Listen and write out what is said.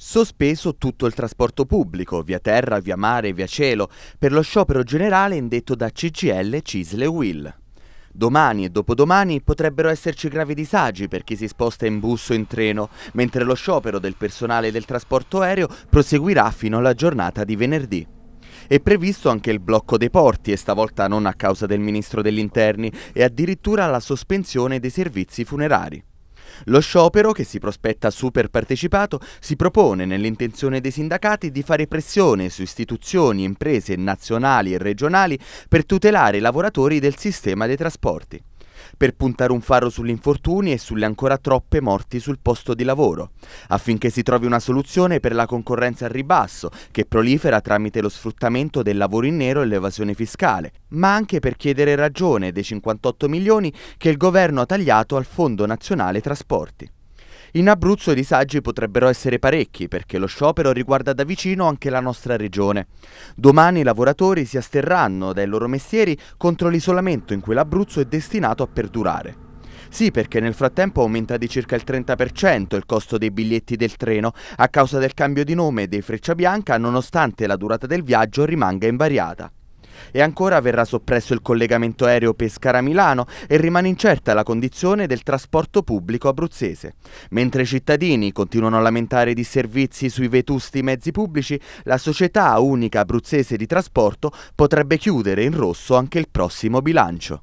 Sospeso tutto il trasporto pubblico, via terra, via mare, via cielo, per lo sciopero generale indetto da CGL, Cisle Will. Domani e dopodomani potrebbero esserci gravi disagi per chi si sposta in bus o in treno, mentre lo sciopero del personale del trasporto aereo proseguirà fino alla giornata di venerdì. È previsto anche il blocco dei porti e stavolta non a causa del ministro degli interni e addirittura la sospensione dei servizi funerari. Lo sciopero, che si prospetta super partecipato, si propone nell'intenzione dei sindacati di fare pressione su istituzioni, imprese nazionali e regionali per tutelare i lavoratori del sistema dei trasporti per puntare un faro sugli infortuni e sulle ancora troppe morti sul posto di lavoro, affinché si trovi una soluzione per la concorrenza al ribasso, che prolifera tramite lo sfruttamento del lavoro in nero e l'evasione fiscale, ma anche per chiedere ragione dei 58 milioni che il governo ha tagliato al Fondo Nazionale Trasporti. In Abruzzo i disagi potrebbero essere parecchi perché lo sciopero riguarda da vicino anche la nostra regione. Domani i lavoratori si asterranno dai loro mestieri contro l'isolamento in cui l'Abruzzo è destinato a perdurare. Sì, perché nel frattempo aumenta di circa il 30% il costo dei biglietti del treno a causa del cambio di nome dei Freccia Bianca nonostante la durata del viaggio rimanga invariata. E ancora verrà soppresso il collegamento aereo Pescara-Milano e rimane incerta la condizione del trasporto pubblico abruzzese. Mentre i cittadini continuano a lamentare disservizi sui vetusti mezzi pubblici, la società unica abruzzese di trasporto potrebbe chiudere in rosso anche il prossimo bilancio.